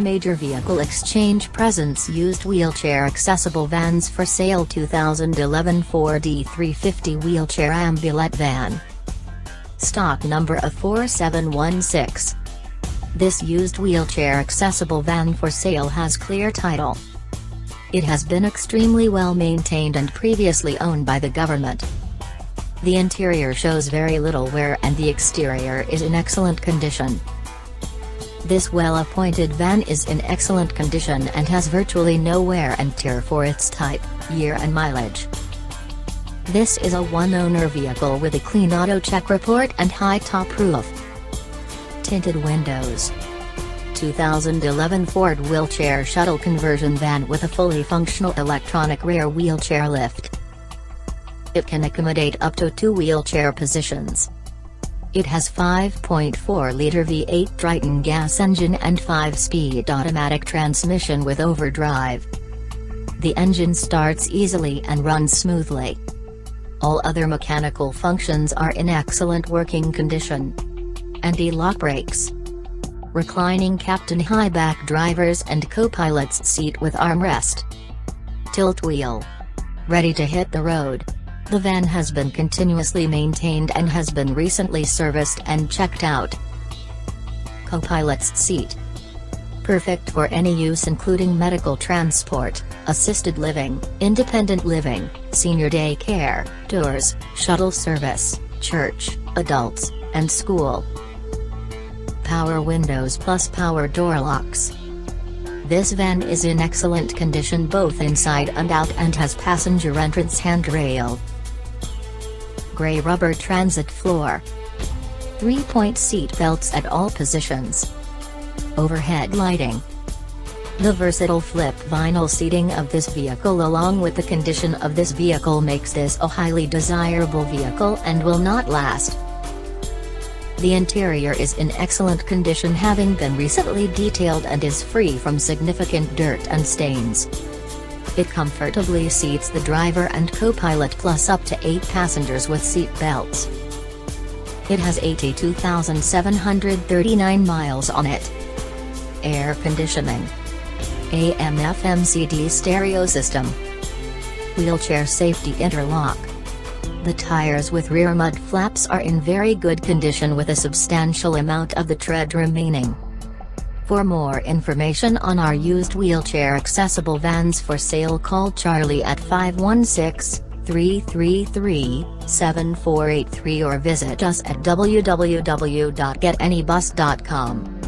Major Vehicle Exchange presents used wheelchair accessible vans for sale 2011 Ford E350 wheelchair ambulette van. Stock number of 4716. This used wheelchair accessible van for sale has clear title. It has been extremely well maintained and previously owned by the government. The interior shows very little wear and the exterior is in excellent condition. This well-appointed van is in excellent condition and has virtually no wear and tear for its type, year and mileage. This is a one-owner vehicle with a clean auto check report and high top roof. Tinted windows. 2011 Ford wheelchair shuttle conversion van with a fully functional electronic rear wheelchair lift. It can accommodate up to two wheelchair positions. It has 5.4-liter V8 Triton gas engine and 5-speed automatic transmission with overdrive. The engine starts easily and runs smoothly. All other mechanical functions are in excellent working condition. Anti-lock brakes. Reclining captain high back drivers and co-pilot's seat with armrest. Tilt wheel. Ready to hit the road. The van has been continuously maintained and has been recently serviced and checked out. Co-pilot's seat. Perfect for any use including medical transport, assisted living, independent living, senior day care, tours, shuttle service, church, adults, and school. Power windows plus power door locks. This van is in excellent condition both inside and out and has passenger entrance handrail gray rubber transit floor. 3-point seat belts at all positions. Overhead lighting. The versatile flip vinyl seating of this vehicle along with the condition of this vehicle makes this a highly desirable vehicle and will not last. The interior is in excellent condition having been recently detailed and is free from significant dirt and stains. It comfortably seats the driver and co-pilot plus up to 8 passengers with seat belts. It has 82,739 miles on it. Air conditioning. AM FM CD stereo system. Wheelchair safety interlock. The tires with rear mud flaps are in very good condition with a substantial amount of the tread remaining. For more information on our used wheelchair accessible vans for sale call Charlie at 516-333-7483 or visit us at www.getanybus.com.